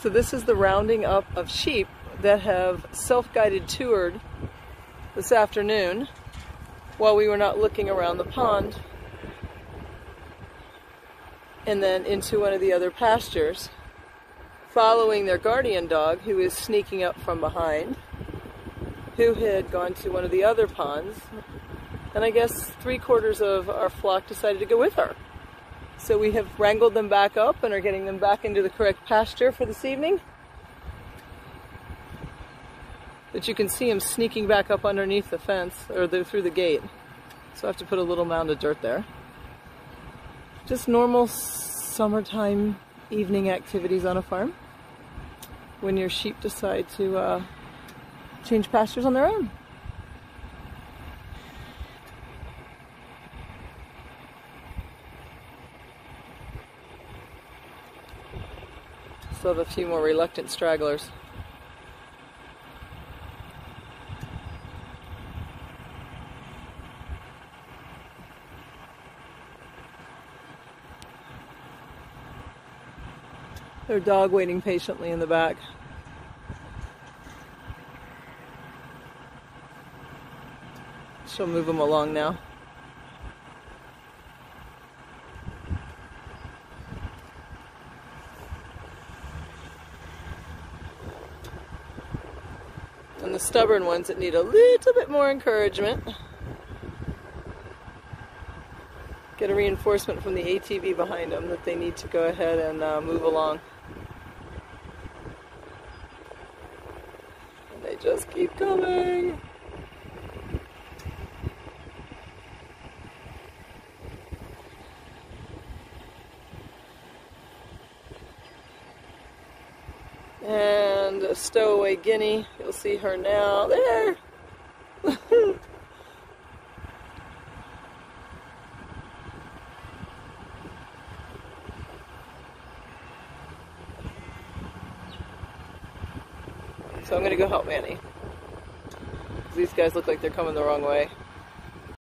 So this is the rounding up of sheep that have self-guided toured this afternoon while we were not looking around the pond and then into one of the other pastures following their guardian dog who is sneaking up from behind who had gone to one of the other ponds and I guess three quarters of our flock decided to go with her. So we have wrangled them back up and are getting them back into the correct pasture for this evening. But you can see him sneaking back up underneath the fence, or through the gate. So I have to put a little mound of dirt there. Just normal summertime evening activities on a farm when your sheep decide to uh, change pastures on their own. Still have a few more reluctant stragglers. Their dog waiting patiently in the back. She'll move him along now. And the stubborn ones that need a little bit more encouragement. Get a reinforcement from the ATV behind them that they need to go ahead and uh, move along. And they just keep coming. And a stowaway guinea. You'll see her now. There! so I'm gonna go help Manny. These guys look like they're coming the wrong way.